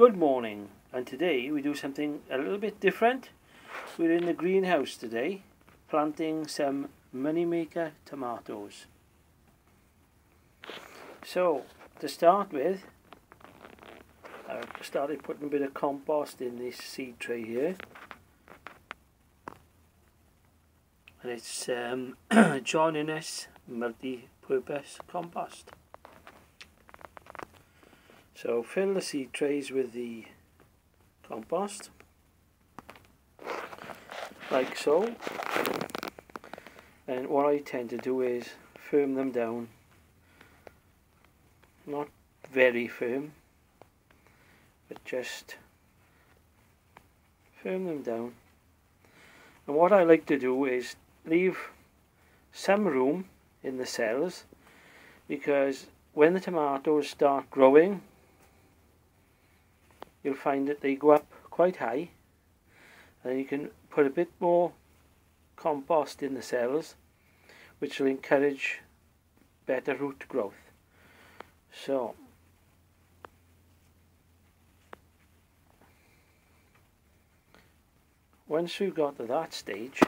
Good morning, and today we do something a little bit different. We're in the greenhouse today, planting some moneymaker tomatoes. So, to start with, I've started putting a bit of compost in this seed tray here. And it's um, John Innes multi-purpose compost. So fill the seed trays with the compost, like so. And what I tend to do is firm them down, not very firm, but just firm them down. And what I like to do is leave some room in the cells because when the tomatoes start growing you'll find that they go up quite high and you can put a bit more compost in the cells which will encourage better root growth. So once we've got to that stage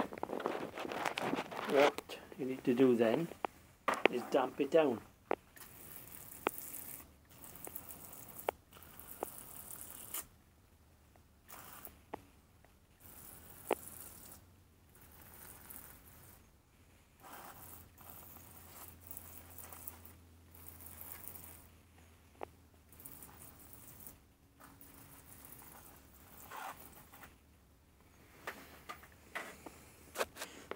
what you need to do then is damp it down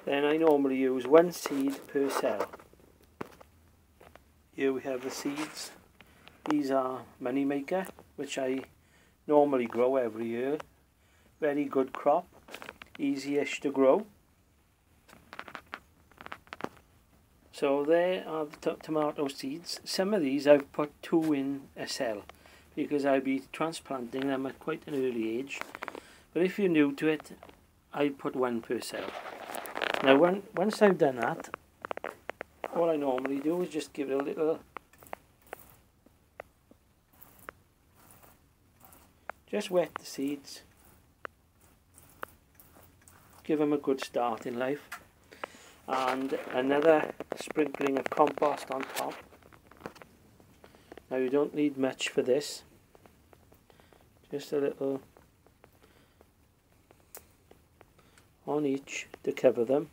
Then I normally use one seed per cell. Here we have the seeds. These are Moneymaker, which I normally grow every year. Very good crop, easy-ish to grow. So there are the tomato seeds. Some of these I've put two in a cell because I'll be transplanting them at quite an early age. But if you're new to it, I put one per cell. Now when, once I've done that, all I normally do is just give it a little just wet the seeds. Give them a good start in life. And another sprinkling of compost on top. Now you don't need much for this. Just a little on each to cover them.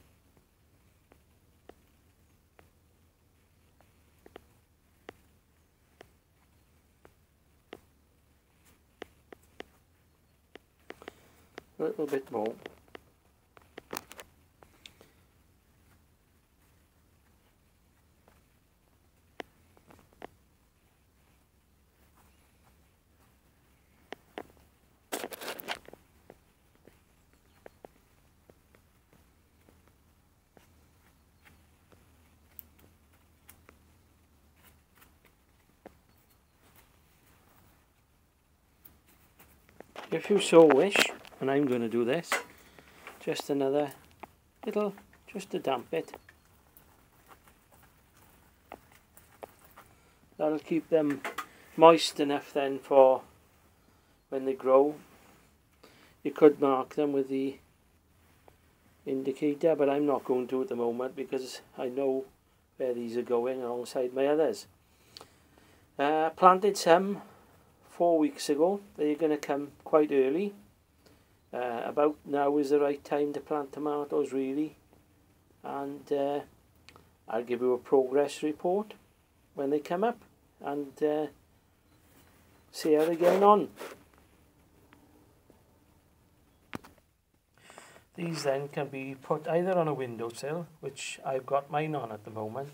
Little bit more. if you so wish, and I'm going to do this, just another little, just to damp it. That'll keep them moist enough then for when they grow. You could mark them with the indicator, but I'm not going to at the moment because I know where these are going alongside my others. Uh, planted some four weeks ago. They're going to come quite early. Uh, about now is the right time to plant tomatoes really. And uh, I'll give you a progress report when they come up and uh, see how they're getting on. These then can be put either on a windowsill, which I've got mine on at the moment,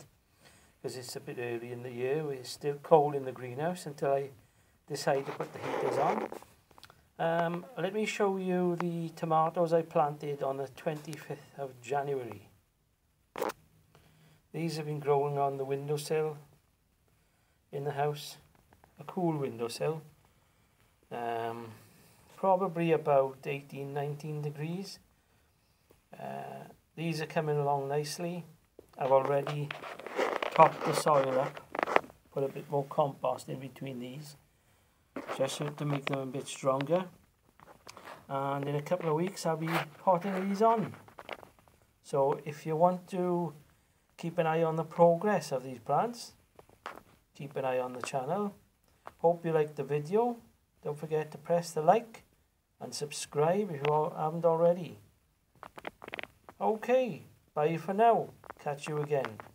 because it's a bit early in the year. It's still cold in the greenhouse until I decide to put the heaters on. Um, let me show you the tomatoes I planted on the 25th of January. These have been growing on the windowsill in the house, a cool windowsill. Um, probably about 18, 19 degrees. Uh, these are coming along nicely. I've already topped the soil up, put a bit more compost in between these just to make them a bit stronger. And in a couple of weeks I'll be potting these on. So if you want to keep an eye on the progress of these plants keep an eye on the channel. Hope you liked the video. Don't forget to press the like and subscribe if you haven't already. Okay bye for now. Catch you again